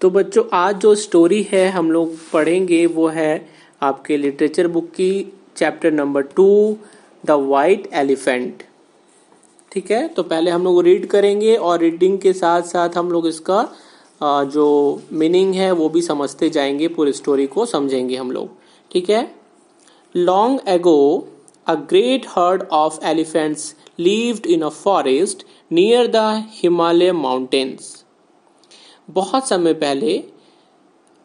तो बच्चों, आज जो स्टोरी है हम लोग पढ़ेंगे वो है आपके लिटरेचर बुक की chapter number two the white elephant ठीक है? तो पहले हम लोग रीड करेंगे और रीडिंग के साथ साथ हम लोग इसका जो मीनिंग है वो भी समझते जाएँगे, पूरी स्टोरी को समझेंगे हम लोग। ठीक है? Long ago a great herd of elephants lived in a forest near the Himalaya mountains. बहुत समय पहले,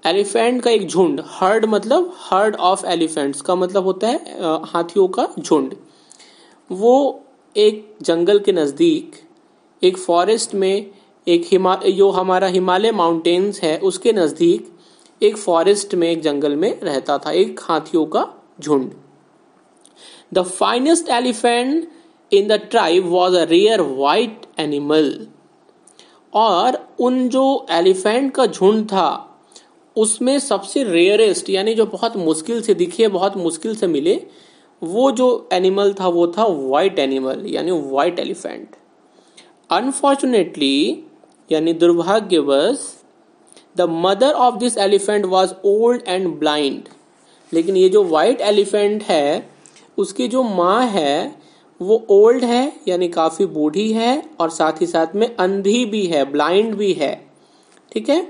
एलिफेंट का एक झुंड हर्ड मतलब हर्ड ऑफ़ एलिफेंट्स का मतलब होता है हाथियों का झुंड। वो एक जंगल के नज़दीक, एक फॉरेस्ट में एक हिमा, जो हमारा हिमालय माउंटेन्स है, उसके नज़दीक एक फॉरेस्ट में, एक जंगल में रहता था, एक हाथियों का झुंड। The finest elephant in the tribe was a rare white animal और उन जो एलिफेंट का झुंड था, उसमें सबसे रेयरेस्ट यानी जो बहुत मुश्किल से दिखे, बहुत मुश्किल से मिले, वो जो एनिमल था, वो था वाइट एनिमल यानी वाइट एलिफेंट अनफॉर्चुनेटली यानी दुर्भाग्यवश the mother of this elephant was old and blind लेकिन ये जो वाइट एलिफेंट है, उसकी जो माँ है वो ओल्ड है, यानी काफ़ी बूढ़ी है और साथ ही साथ में अंधी भी है ब्लाइंड भी है। ठीक है?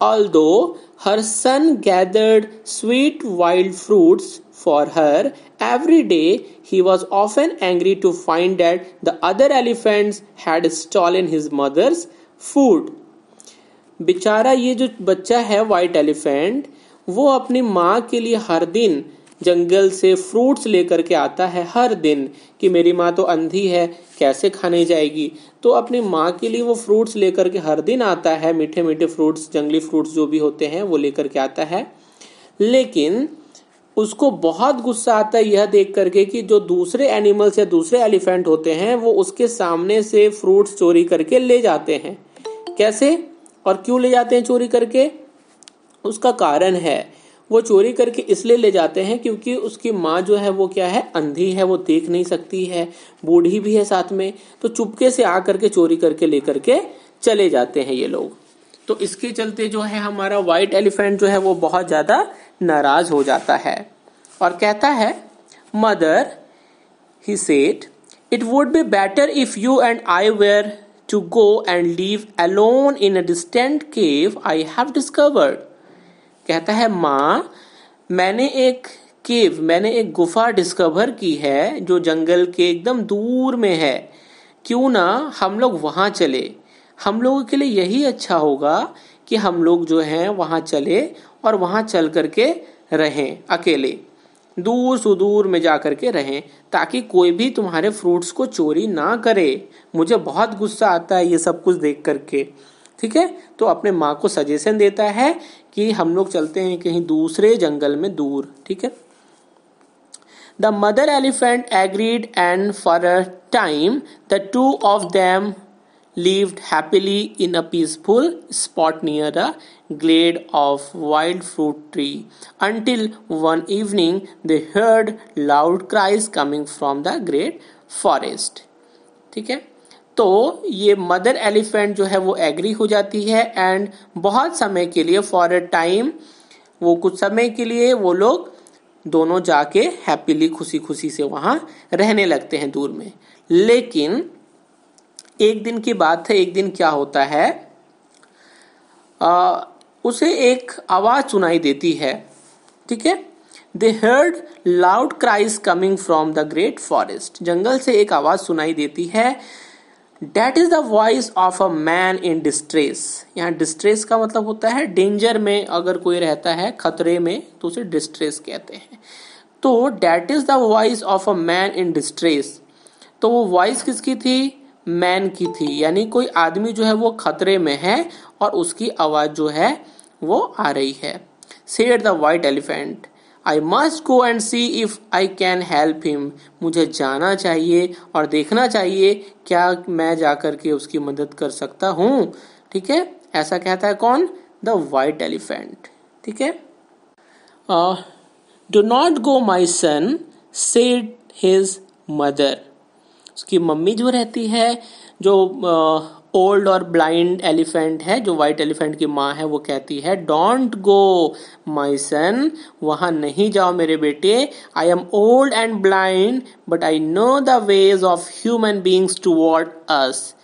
Although her son gathered sweet wild fruits for her every day he was often angry to find that the other elephants had stolen his mother's food बेचारा ये जो बच्चा है वाइट एलिफेंट वो अपनी माँ के लिए हर दिन जंगल से फ्रूट्स लेकर के आता है हर दिन कि मेरी माँ तो अंधी है, कैसे खाने जाएगी? तो अपनी माँ के लिए वो फ्रूट्स लेकर के हर दिन आता है मीठे मीठे फ्रूट्स जंगली फ्रूट्स जो भी होते हैं, वो लेकर के आता है। लेकिन उसको बहुत गुस्सा आता है यह देख करके कि जो दूसरे एनिमल्स या दूसरे एलिफेंट होते हैं, वो उसके सामने से फ्रूट्स चोरी करके ले जाते हैं। कैसे? और क्यों ले जाते हैं चोरी करके? उसका कारण है। वो चोरी करके इसलिए ले जाते हैं क्योंकि उसकी माँ जो है वो क्या है, अंधी है, वो देख नहीं सकती है, बूढ़ी भी है साथ में तो चुपके से आ करके चोरी करके लेकर के चले जाते हैं ये लोग। तो इसके चलते जो है हमारा व्हाइट एलिफेंट जो है वो बहुत ज़्यादा नाराज़ हो जाता है और कहता है, mother he said it would be better if you and I were to go and live alone in a distant cave I have discovered कहता है, माँ, मैंने एक केव, मैंने एक गुफा डिस्कवर की है जो जंगल के एकदम दूर में है। क्यों ना हम लोग वहाँ चले? हम लोगों के लिए यही अच्छा होगा कि हम लोग जो हैं वहाँ चले और वहाँ चल करके रहें, अकेले। दूर सुदूर में जा करके रहें, ताकि कोई भी तुम्हारे फ्रूट्स को चोरी ना करे। मुझे बहुत गुस्सा आता है ये सब कुछ देख करके। ठीक है? तो अपने माँ को सजेशन देता है कि हम लोग चलते हैं कहीं दूसरे जंगल में दूर, ठीक है? The mother elephant agreed and for a time the two of them live happily in a peaceful spot near a glade of wild fruit tree until one evening the heard loud cries coming from the great forest ठीक है? तो ये mother elephant जो है वो agree हो जाती है एंड बहुत समय के लिए फॉर अ टाइम वो कुछ समय के लिए वो लोग दोनों जाके हैप्पीली खुशी खुशी से वहाँ रहने लगते हैं दूर में। लेकिन एक दिन की बात है एक दिन क्या होता है आ, उसे एक आवाज़ सुनाई देती है ठीक है? They heard loud cries coming from the great forest जंगल से एक आवाज़ सुनाई देती है that is the voice of a man in distress यहाँ डिस्ट्रेस का मतलब होता है डेंजर में अगर कोई रहता है, खतरे में तो उसे डिस्ट्रेस कहते हैं। तो that is the voice of a man in distress तो वो वॉइस किसकी थी? मैन की थी। यानी कोई आदमी जो है वो खतरे में है और उसकी आवाज़ जो है वो आ रही है। Said the white elephant I must go and see if I can help him मुझे जाना चाहिए और देखना चाहिए क्या मैं जाकर के उसकी मदद कर सकता हूँ। ठीक है? ऐसा कहता है कौन? द वाइट एलिफेंट ठीक है? Do not go my son said his mother उसकी मम्मी जो रहती है, जो ओल्ड और ब्लाइंड एलिफेंट है, जो व्हाइट एलिफेंट की माँ है, वो कहती है, डोंट गो माई सन, वहाँ नहीं जाओ मेरे बेटे। I am old and blind but I know the ways of human beings toward us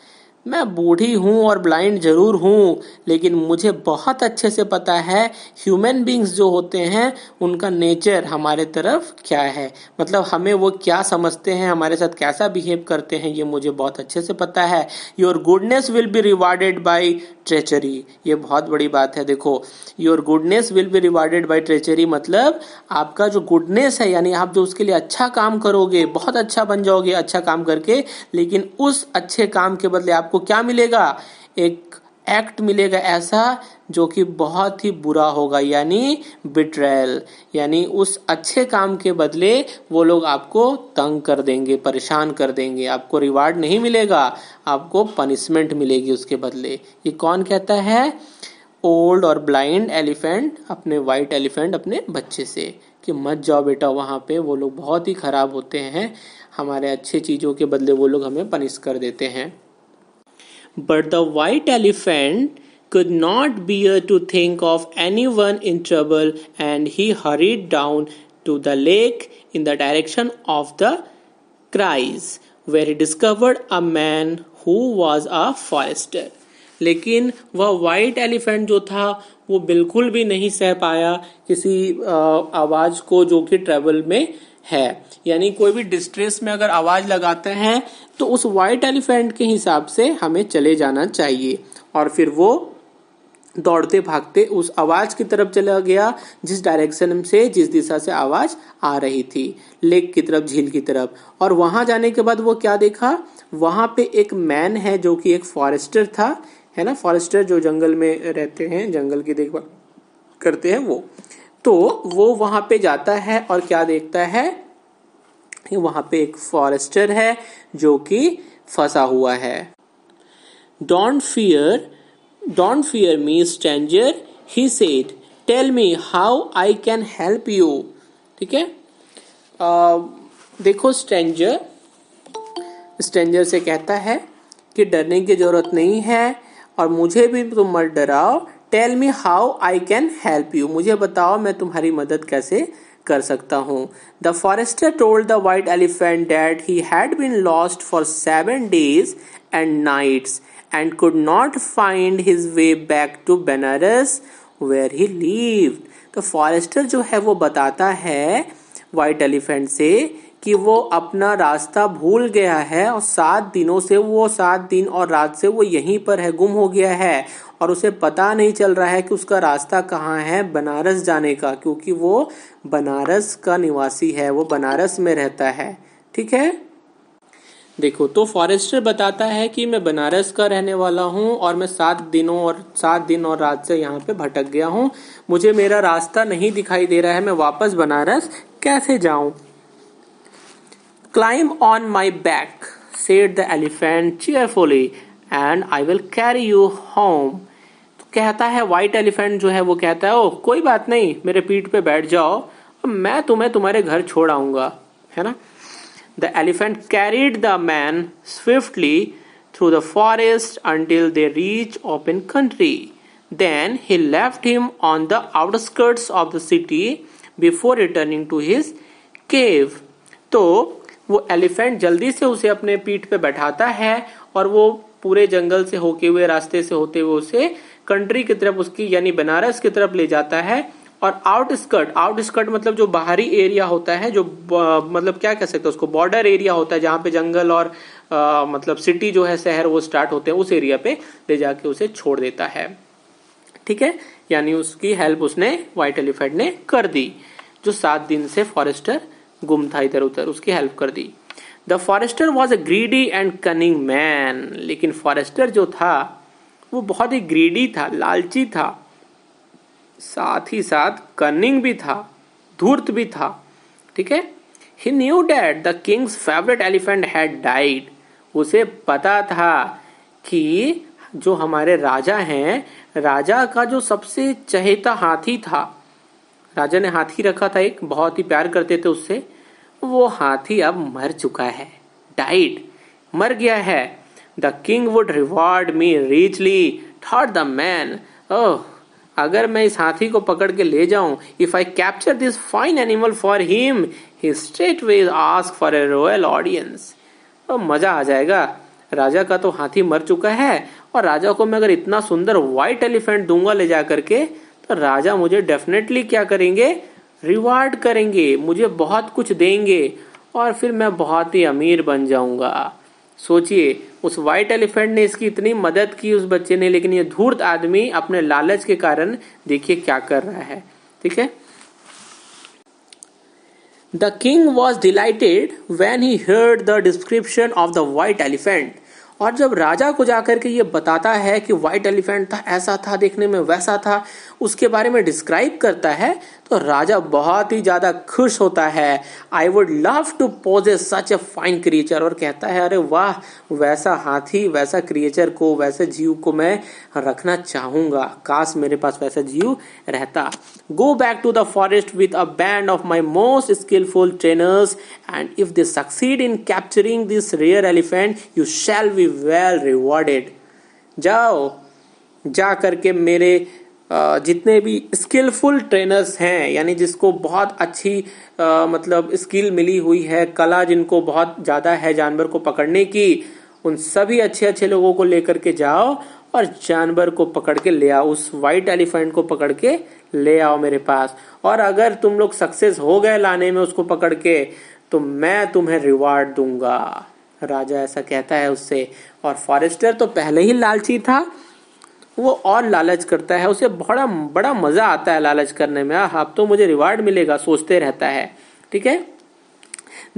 मैं बूढ़ी हूँ और ब्लाइंड ज़रूर हूँ, लेकिन मुझे बहुत अच्छे से पता है ह्यूमन बींग्स जो होते हैं, उनका नेचर हमारे तरफ़ क्या है। मतलब हमें वो क्या समझते हैं, हमारे साथ कैसा बिहेव करते हैं, ये मुझे बहुत अच्छे से पता है। Your goodness will be rewarded by treachery ये बहुत बड़ी बात है, देखो। Your goodness will be rewarded by treachery मतलब आपका जो गुडनेस है, यानी आप जो उसके लिए अच्छा काम करोगे, बहुत अच्छा बन जाओगे अच्छा काम करके, लेकिन उस अच्छे काम के बदले आपको क्या मिलेगा? एक एक्ट मिलेगा ऐसा जो कि बहुत ही बुरा होगा, यानी बिट्रेल यानी उस अच्छे काम के बदले वो लोग आपको तंग कर देंगे, परेशान कर देंगे। आपको रिवार्ड नहीं मिलेगा, आपको पनिशमेंट मिलेगी उसके बदले। ये कौन कहता है? ओल्ड और ब्लाइंड एलिफेंट अपने वाइट एलिफेंट अपने बच्चे से। कि मत जाओ बेटा वहाँ पे, वो लोग बहुत ही खराब होते हैं। हमारे अच्छे चीज़ों के बदले वो लोग हमें पनिश कर देते हैं। But the white elephant could not bear to think of anyone in trouble and he hurried down to the lake in the direction of the cries where he discovered a man who was a forester लेकिन वह white elephant जो था वो बिल्कुल भी नहीं सह पाया किसी आवाज़ को जो कि ट्रेवल में है। यानी कोई भी डिस्ट्रेस में अगर आवाज़ लगाते हैं तो उस वाइट एलिफेंट के हिसाब से हमें चले जाना चाहिए। और फिर वो दौड़ते भागते उस आवाज़ की तरफ़ चला गया, जिस डायरेक्शन से, जिस दिशा से आवाज़ आ रही थी। लेक की तरफ़, झील की तरफ़। और वहाँ जाने के बाद वो क्या देखा? वहाँ पे एक मैन है जो कि एक फॉरेस्टर था, है ना? फॉरेस्टर जो जंगल में रहते हैं, जंगल की देखभाल करते हैं वो। तो वो वहाँ पे जाता है और क्या देखता है? वहाँ पे एक फॉरेस्टर है जो कि फंसा हुआ है। Don't fear don't fear me, stranger, he said, tell me how I can help you. ठीक है? देखो स्ट्रेंजर स्ट्रेंजर से कहता है कि डरने की ज़रूरत नहीं है और मुझे भी तुम मत डराओ। Tell me how I can help you मुझे बताओ मैं तुम्हारी मदद कैसे कर सकता हूँ? The forester told the white elephant that he had been lost for seven days and nights and could not find his way back to Banaras where he live तो फॉरेस्टर जो है वो बताता है वाइट एलिफेंट से, कि वो अपना रास्ता भूल गया है और सात दिनों से वो, सात दिन और रात से वो यहीं पर है, गुम हो गया है। और उसे पता नहीं चल रहा है कि उसका रास्ता कहाँ है बनारस जाने का, क्योंकि वो बनारस का निवासी है, वो बनारस में रहता है। ठीक है? देखो तो फॉरेस्टर बताता है कि मैं बनारस का रहने वाला हूँ और मैं सात दिनों और सात दिन और रात से यहाँ पे भटक गया हूँ। मुझे मेरा रास्ता नहीं दिखाई दे रहा है, मैं वापस बनारस कैसे जाऊँ? Climb on my back said the elephant cheerfully and I will carry you home कहता है व्हाइट एलिफेंट जो है, वो कहता है ओ कोई बात नहीं, मेरे पीठ पे बैठ जाओ मैं तुम्हें तुम्हारे घर छोड़ आऊँगा। है ना? The elephant carried the man swiftly through the forest until they reach open country then he left him on the outskirts of the city before returning to his cave तो वो एलिफेंट जल्दी से उसे अपने पीठ पे बैठाता है और वो पूरे जंगल से होके हुए रास्ते से होते हुए उसे कंट्री की तरफ़ उसकी यानी बनारस की तरफ़ ले जाता है। और आउटस्कर्ट आउटस्कर्ट मतलब जो बाहरी एरिया होता है जो मतलब क्या कह सकते हैं उसको बॉर्डर एरिया होता है जहाँ पे जंगल और आ, मतलब सिटी जो है शहर वो स्टार्ट होते हैं उस एरिया पे ले जाके उसे छोड़ देता है। ठीक है? यानी उसकी हेल्प उसने व्हाइट एलिफेंट ने कर दी जो सात दिन से फॉरेस्टर गुम था इधर उधर उसकी हेल्प कर दी। The forester was a greedy and cunning man लेकिन फॉरेस्टर जो था, वो बहुत ही ग्रीडी था, लालची था। साथ ही साथ कनिंग भी था, धूर्त भी था, ठीक है? He knew that the king's favourite elephant had died उसे पता था कि जो हमारे राजा हैं, राजा का जो सबसे चहेता हाथी था, राजा ने हाथी रखा था एक, बहुत ही प्यार करते थे उससे। वो हाथी अब मर चुका है डाइड मर गया है। The king would reward me richly thought the man oh अगर मैं इस हाथी को पकड़ के ले जाऊँ if I capture this fine animal for him he straight way ask for a royal audience तो मज़ा आ जाएगा। राजा का तो हाथी मर चुका है, और राजा को मैं अगर इतना सुंदर व्हाइट एलिफेंट दूँगा ले जा करके तो राजा मुझे डेफिनेटली क्या करेंगे? रिवार्ड करेंगे, मुझे बहुत कुछ देंगे और फिर मैं बहुत ही अमीर बन जाऊँगा। सोचिए, उस व्हाइट एलिफेंट ने इसकी इतनी मदद की उस बच्चे ने, लेकिन ये धूर्त आदमी अपने लालच के कारण देखिए क्या कर रहा है। ठीक है? The king was delighted when he heard the description of the white elephant और जब राजा को जाकर के ये बताता है कि व्हाइट एलिफेंट था, ऐसा था देखने में, वैसा था, उसके बारे में डिस्क्राइब करता है तो राजा बहुत ही ज़्यादा खुश होता है। I would love to possess such a fine creature और कहता है, अरे वाह, वैसा हाथी, वैसा क्रिएचर को, वैसे जीव को मैं रखना चाहूँगा। काश मेरे पास वैसा जीव रहता। Go back to the forest with a band of my most skilful trainers and if they succeed in capturing this rare elephant you shall be well rewarded जाओ, जा करके मेरे जितने भी स्किलफुल ट्रेनर्स हैं, यानी जिसको बहुत अच्छी मतलब स्किल मिली हुई है, कला जिनको बहुत ज़्यादा है जानवर को पकड़ने की, उन सभी अच्छे अच्छे लोगों को लेकर के जाओ और जानवर को पकड़ के ले आओ, उस व्हाइट एलिफेंट को पकड़ के ले आओ मेरे पास। और अगर तुम लोग सक्सेस हो गए लाने में उसको पकड़ के तो मैं तुम्हें रिवार्ड दूँगा। राजा ऐसा कहता है उससे। और फॉरेस्टर तो पहले ही लालची था वो और लालच करता है, उसे बड़ा बड़ा मज़ा आता है लालच करने में। आप हाँ तो मुझे रिवार्ड मिलेगा, सोचते रहता है। ठीक है?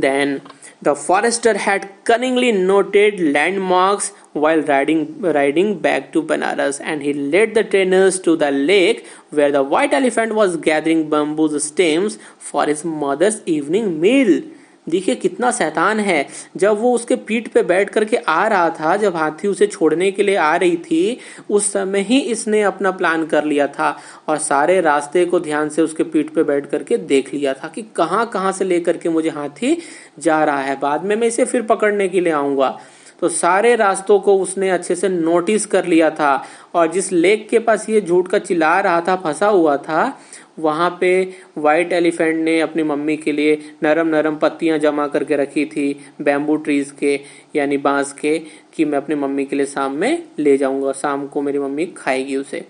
Then the forester had cunningly noted landmarks while riding riding back to Banaras and he led the trainers to the lake where the white elephant was gathering bamboos stems for his mother's evening meal देखिए कितना शैतान है। जब वो उसके पीठ पे बैठ करके आ रहा था, जब हाथी उसे छोड़ने के लिए आ रही थी, उस समय ही इसने अपना प्लान कर लिया था और सारे रास्ते को ध्यान से उसके पीठ पे बैठ करके देख लिया था कि कहाँ कहाँ से लेकर के मुझे हाथी जा रहा है। बाद में मैं इसे फिर पकड़ने के लिए आऊँगा। तो सारे रास्तों को उसने अच्छे से नोटिस कर लिया था और जिस लेक के पास ये झूठ का चिल्ला रहा था, फंसा हुआ था वहाँ पे व्हाइट एलिफेंट ने अपनी मम्मी के लिए नरम नरम पत्तियाँ जमा करके रखी थी बैम्बू ट्रीज के, यानी बाँस के, कि मैं अपनी मम्मी के लिए शाम में ले जाऊँगा, शाम को मेरी मम्मी खाएगी उसे।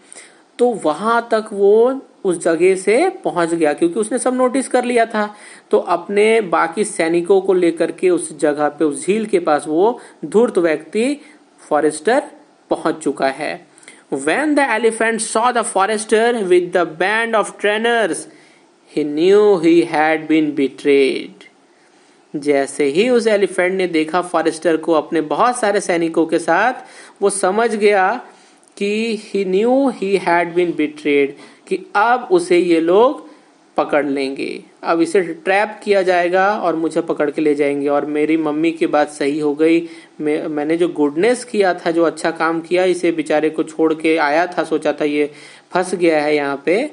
तो वहाँ तक वो उस जगह से पहुँच गया, क्योंकि उसने सब नोटिस कर लिया था। तो अपने बाकी सैनिकों को लेकर के उस जगह पे, उस झील के पास वो धूर्त व्यक्ति फॉरेस्टर पहुँच चुका है। When the elephant saw the forester with the band of trainers, he knew he had been betrayed. जैसे ही उस एलिफेंट ने देखा फॉरेस्टर को अपने बहुत सारे सैनिकों के साथ वो समझ गया कि he knew he had been betrayed कि अब उसे ये लोग पकड़ लेंगे। अब इसे ट्रैप किया जाएगा और मुझे पकड़ के ले जाएँगे। और मेरी मम्मी की बात सही हो गई। मैं, मैंने जो गुडनेस किया था जो अच्छा काम किया इसे बेचारे को छोड़ के आया था सोचा था ये फंस गया है यहाँ पे।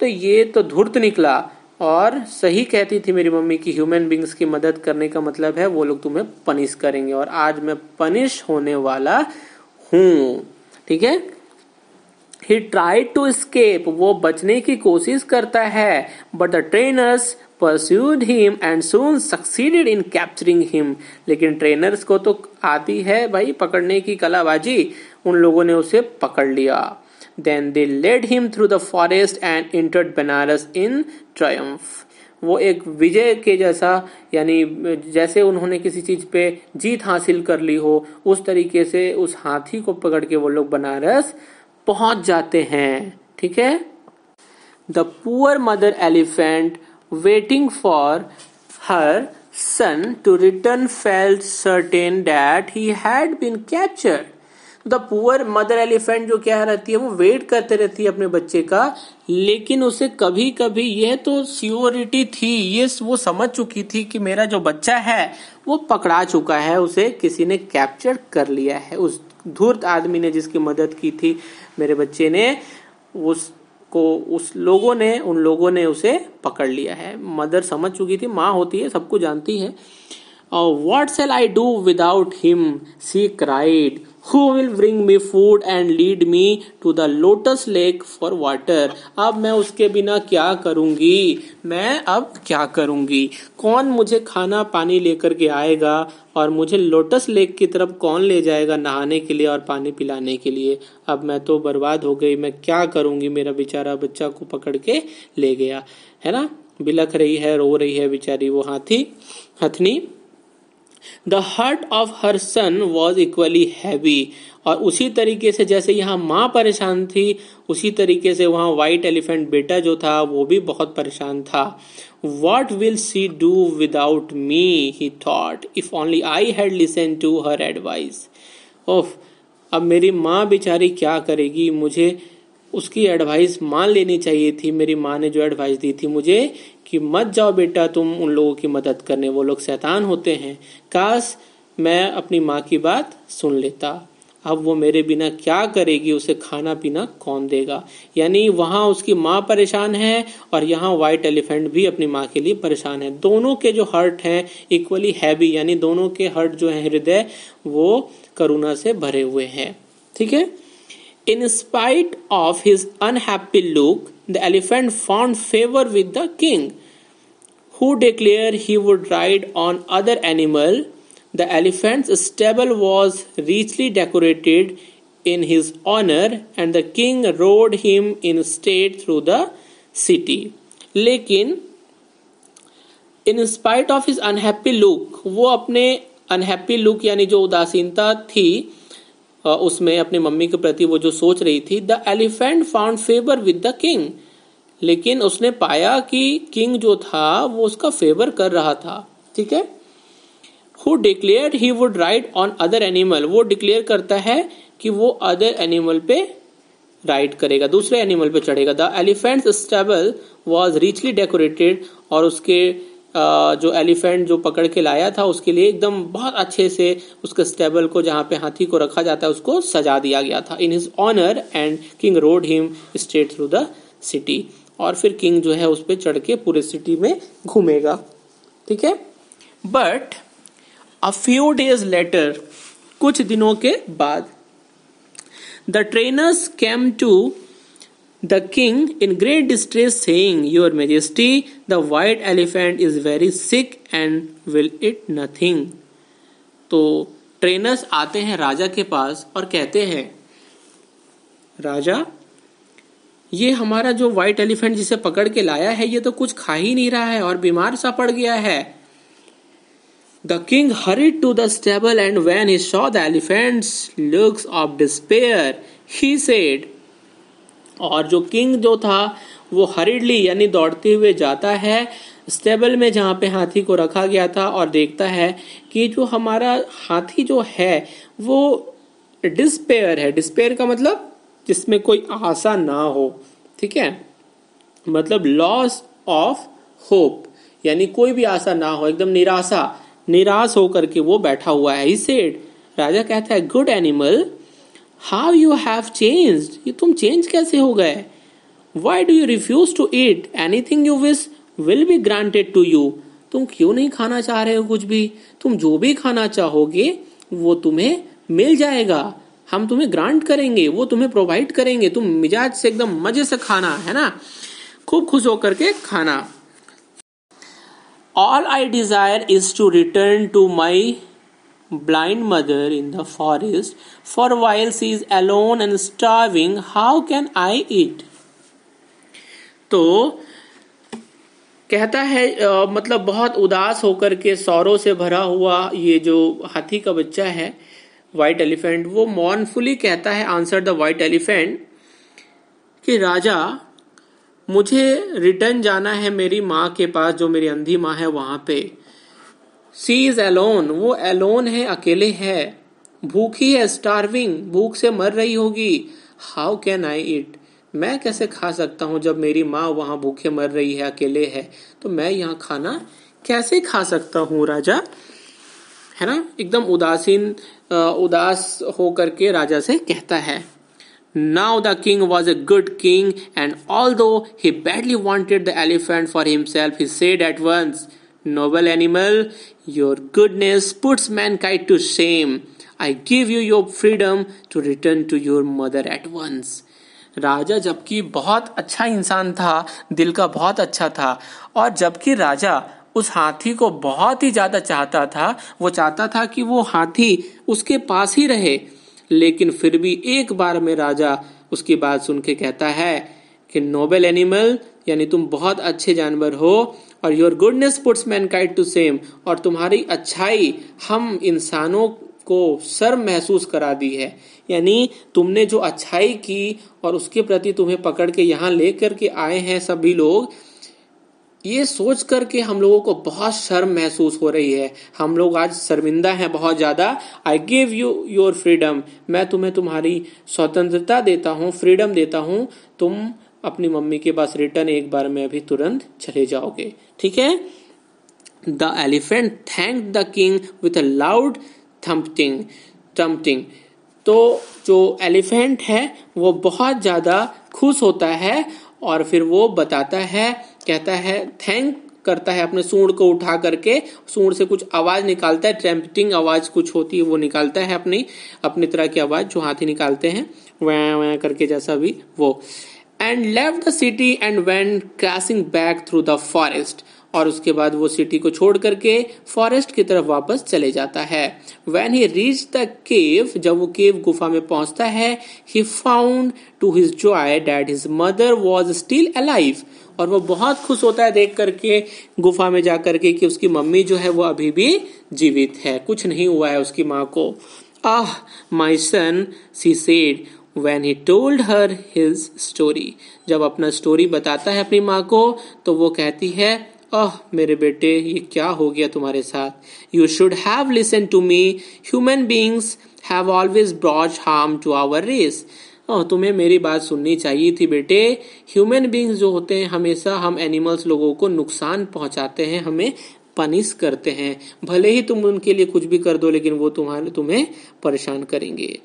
तो ये तो धुर्त निकला। और सही कहती थी मेरी मम्मी की ह्यूमन बींग्स की मदद करने का मतलब है वो लोग तुम्हें पनिश करेंगे। और आज मैं पनिश होने वाला हूँ। ठीक है? ही ट्राइड टू स्केप वो बचने की कोशिश करता है but the trainers pursued him and soon succeeded in capturing him लेकिन ट्रेनर्स को तो आती है भाई पकड़ने की कलाबाजी। उन लोगों ने उसे पकड़ लिया। Then they led him through the forest and entered Banaras in triumph वो एक विजय के जैसा, यानी जैसे उन्होंने किसी चीज़ पे जीत हासिल कर ली हो, उस तरीके से उस हाथी को पकड़ के वो लोग बनारस पहुँच जाते हैं, ठीक है? The poor mother elephant waiting for her son to return felt certain that he had been captured the poor mother elephant जो क्या रहती है, वो वेट करते रहती है अपने बच्चे का, लेकिन उसे कभी कभी यह तो सियोरिटी थी, ये वो समझ चुकी थी कि मेरा जो बच्चा है, वो पकड़ा चुका है, उसे किसी ने कैप्चर कर लिया है उस धूर्त आदमी ने जिसकी मदद की थी मेरे बच्चे ने, उसको, उस लोगों ने, उन लोगों ने उसे पकड़ लिया है। मदर समझ चुकी थी, माँ होती है, सबको जानती है। What shall I do without him she cried who will bring me food and lead me to the lotus lake for water अब मैं उसके बिना क्या करूँगी? मैं अब क्या करूँगी? कौन मुझे खाना पानी लेकर के आएगा और मुझे लोटस लेक की तरफ़ कौन ले जाएगा नहाने के लिए और पानी पिलाने के लिए? अब मैं तो बर्बाद हो गई। मैं क्या करूँगी? मेरा बेचारा बच्चा को पकड़ के ले गया। है ना? बिलख रही है, रो रही है बेचारी वो हाथी, हथनी। The heart of her son was equally heavy और उसी तरीके से जैसे यहाँ माँ परेशान थी, उसी तरीके से वहाँ वाइट एलिफेंट बेटा जो था, वो भी बहुत परेशान था। What will she do without me he thought if only I had listen to her advice of अब मेरी माँ बेचारी क्या करेगी? मुझे उसकी एडवाइस मान लेनी चाहिए थी। मेरी माँ ने जो एडवाइस दी थी, मुझे कि मत जाओ बेटा, तुम उन लोगों की मदद करने, वो लोग शैतान होते हैं। काश मैं अपनी माँ की बात सुन लेता। अब वो मेरे बिना क्या करेगी, उसे खाना पीना कौन देगा? यानी वहाँ उसकी माँ परेशान है और यहाँ व्हाइट एलिफेंट भी अपनी माँ के लिए परेशान है। दोनों के जो हर्ट हैं इक्वली हैवी यानी दोनों के हर्ट जो है हृदय, वो करुणा से भरे हुए हैं। ठीक है? In spite of his unhappy look the elephant found favor with the king, who declared he would ride on other animal. The elephant's stable was richly decorated in his honor, and the king rode him in state through the city. लेकिन in spite of his unhappy look वो अपने unhappy look यानी जो उदासीनता थी उसमें अपनी mummy के प्रति वो जो सोच रही थी the elephant found favour with the king लेकिन उसने पाया कि किंग जो था, वो उसका फेवर कर रहा था। ठीक है? Who declared he would ride on other animal वो डिक्लेयर करता है कि वो अदर एनिमल पे राइड करेगा, दूसरे एनिमल पे चढ़ेगा। The elephant stable was richly decorated और उसके जो एलिफेंट जो पकड़ के लाया था, उसके लिए एकदम बहुत अच्छे से उसके स्टेबल को जहाँ पे हाथी को रखा जाता है, उसको सजा दिया गया था। In his honour and king rode him straight through the city और फिर किंग जो है, उस पर चढ़ के पूरे सिटी में घूमेगा। ठीक है? But a few days later कुछ दिनों के बाद the trainers came to the king in great distress saying your majesty the white elephant is very sick and will eat nothing तो ट्रेनर्स आते हैं राजा के पास और कहते हैं, राजा, ये हमारा जो व्हाइट एलिफेंट जिसे पकड़ के लाया है, ये तो कुछ खा ही नहीं रहा है और बीमार सा पड़ गया है. The king hurried to the stable and when he saw the elephant's looks of despair he said और जो किंग जो था, वो हरिडली यानी दौड़ते हुए जाता है, स्टेबल में जहाँ पे हाथी को रखा गया था और देखता है कि जो हमारा हाथी जो है, वो डिस्पेयर है। डिस्पेयर का मतलब जिसमें कोई आशा ना हो, ठीक है? मतलब लॉस ऑफ़ होप यानी कोई भी आशा ना हो, एकदम निराशा, निराश होकर के वो बैठा हुआ है। ही सेड राजा कहता है good animal how you have change ये तुम चेंज कैसे हो गए? Why do you refuse to eat anything you wish will be granted to you तुम क्यों नहीं खाना चाह रहे हो कुछ भी? तुम जो भी खाना चाहोगे, वो तुम्हें मिल जाएगा। हम तुम्हें ग्रांट करेंगे, वो तुम्हें प्रोवाइड करेंगे। तुम मिजाज से एकदम मज़े से खाना, है ना? खूब खुश होकर के खाना। All I desire is to return to my blind mother in the forest for while she is alone and starving how can I eat तो कहता है आ, मतलब बहुत उदास होकर के सौरों से भरा हुआ ये जो हाथी का बच्चा है व्हाइट एलिफेंट वो मॉर्नफुली कहता है आंसर द व्हाइट एलिफेंट कि राजा मुझे रिटर्न जाना है मेरी माँ के पास जो मेरी अंधी माँ है वहाँ पे। सी इज़ एलोन वो एलोन है, अकेले है। भूखी है स्टार्विंग भूख से मर रही होगी। हाउ कैन आई इट मैं कैसे खा सकता हूँ जब मेरी माँ वहाँ भूखे मर रही है, अकेले है? तो मैं यहाँ खाना कैसे खा सकता हूँ, राजा? है ना? एकदम उदासीन उदास होकर के राजा से कहता है। Now the king was a good king and although he badly wanted the elephant for himself he said at once noble animal, your goodness puts mankind to shame. I give you your freedom to return to your mother at once. राजा जबकि बहुत अच्छा इंसान था दिल का बहुत अच्छा था और जबकि राजा उस हाथी को बहुत ही ज़्यादा चाहता था वो चाहता था कि वो हाथी उसके पास ही रहे लेकिन फिर भी एक बार में राजा उसकी बात सुन के कहता है कि नोबेल एनिमल यानी तुम बहुत अच्छे जानवर हो और your goodness puts mankind to shame और तुम्हारी अच्छाई हम इंसानों को शर्म महसूस करा दी है। यानी तुमने जो अच्छाई की और उसके प्रति तुम्हें पकड़ के यहाँ लेकर के आए हैं सभी लोग, ये सोच करके हम लोगों को बहुत शर्म महसूस हो रही है। हम लोग आज शर्मिंदा हैं बहुत ज़्यादा। I give you your freedom मैं तुम्हें तुम्हारी स्वतंत्रता देता हूँ फ्रीडम देता हूँ। तुम अपनी मम्मी के पास रिटर्न एक बार में अभी तुरंत चले जाओगे। ठीक है? The elephant thank the king with a loud trumpeting trumpeting तो जो एलिफेंट है, वो बहुत ज़्यादा खुश होता है और फिर वो बताता है, कहता है थैंक करता है अपने सूंड को उठा करके। सूंड से कुछ आवाज़ निकालता है ट्रैम्पटिंग आवाज़ कुछ होती है, वो निकालता है अपनी अपनी तरह की आवाज़ जो हाथी निकालते हैं। वह वह करके जैसा भी वो। And left the city and went crashing back through the forest और उसके बाद वो सिटी को छोड़ करके फॉरेस्ट की तरफ़ वापस चले जाता है। When he reach the cave जब वो केव गुफा में पहुँचता है he found to his joy that his mother was still alive और वो बहुत खुश होता है देख करके, गुफा में जा करके कि उसकी मम्मी जो है वो अभी भी जीवित है। कुछ नहीं हुआ है उसकी माँ को। आह my son she said when he told her his story, जब अपना स्टोरी बताता है अपनी माँ को तो वो कहती है, ओह, मेरे बेटे, ये क्या हो गया तुम्हारे साथ? You should have listen to me human beings have always brought harm to our race oh, तुम्हें मेरी बात सुननी चाहिए थी बेटे। ह्यूमन बींग्स जो होते हैं, हमेशा हम एनिमल्स लोगों को नुकसान पहुंचाते हैं, हमें पनिश करते हैं। भले ही तुम उनके लिए कुछ भी कर दो, लेकिन वो तुम्हारे, तुम्हें परेशान करेंगे।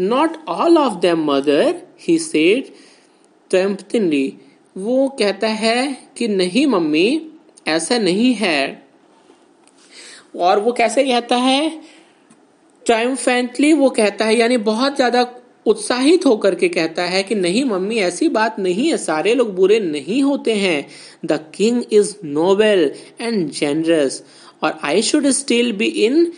Not all of them mother he said trumpetingly वो कहता है कि नहीं, मम्मी, ऐसा नहीं है। और वो कैसे कहता है? ट्रायम्फेंटली वो कहता है, यानी बहुत ज़्यादा उत्साहित होकर के कहता है कि नहीं, मम्मी, ऐसी बात नहीं है, सारे लोग बुरे नहीं होते हैं। The king is noble and generous और I should still be in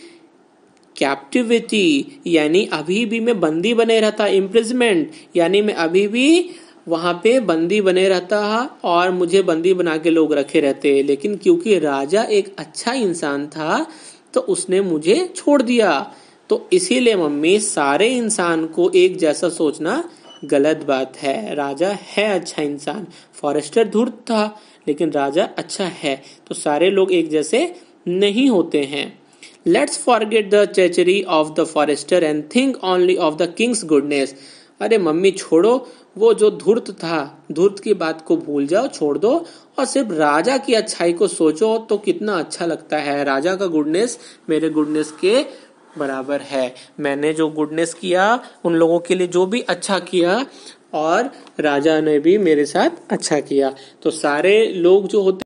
captivity यानी अभी भी मैं बंदी बने रहता इम्प्रिजमेंट यानी मैं अभी भी वहाँ पे बंदी बने रहता और मुझे बंदी बना के लोग रखे रहते। लेकिन क्योंकि राजा एक अच्छा इंसान था तो उसने मुझे छोड़ दिया। तो इसीलिए मम्मी, सारे इंसान को एक जैसा सोचना गलत बात है। राजा है अच्छा इंसान। फॉरेस्टर धूर्त था, लेकिन राजा अच्छा है। तो सारे लोग एक जैसे नहीं होते हैं। Let's forget the treachery of the forester and think only of the king's goodness अरे मम्मी, छोड़ो। वो जो धूर्त था, धूर्त की बात को भूल जाओ, छोड़ दो। और सिर्फ़ राजा की अच्छाई को सोचो तो कितना अच्छा लगता है। राजा का गुडनेस मेरे गुडनेस के बराबर है। मैंने जो गुडनेस किया, उन लोगों के लिए जो भी अच्छा किया, और राजा ने भी मेरे साथ अच्छा किया। तो सारे लोग जो होते